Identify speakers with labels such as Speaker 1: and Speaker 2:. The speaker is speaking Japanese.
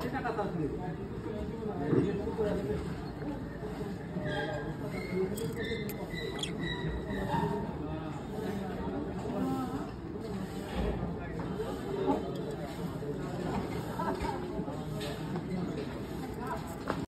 Speaker 1: 出たかったんです